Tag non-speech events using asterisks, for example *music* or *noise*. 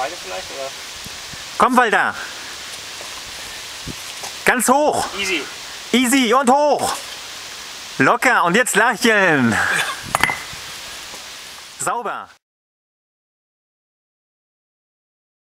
Beide vielleicht, oder? Komm, Walter. Ganz hoch. Easy. Easy und hoch. Locker und jetzt lächeln. *laughs* Sauber.